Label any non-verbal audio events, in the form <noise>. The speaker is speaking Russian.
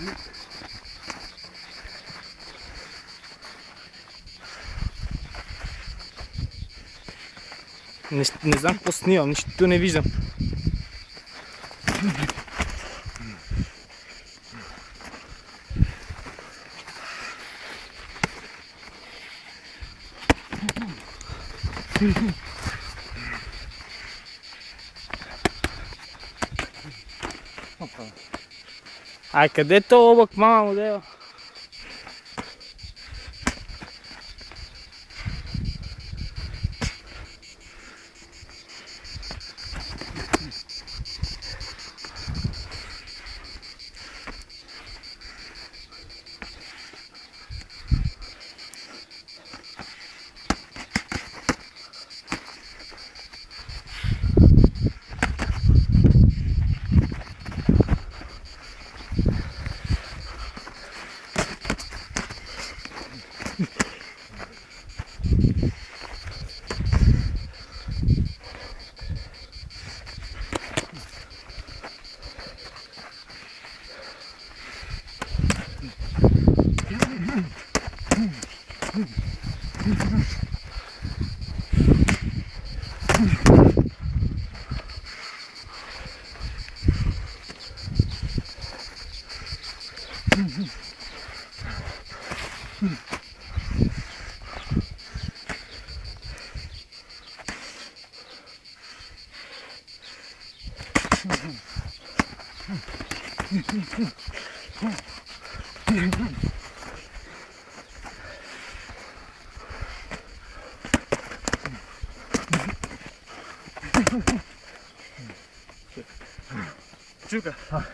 Не, не знам какво снимам, нищо не виждам. Опа. Aj kad je to ovog malog dela? Mm-hmm. <laughs> 中華。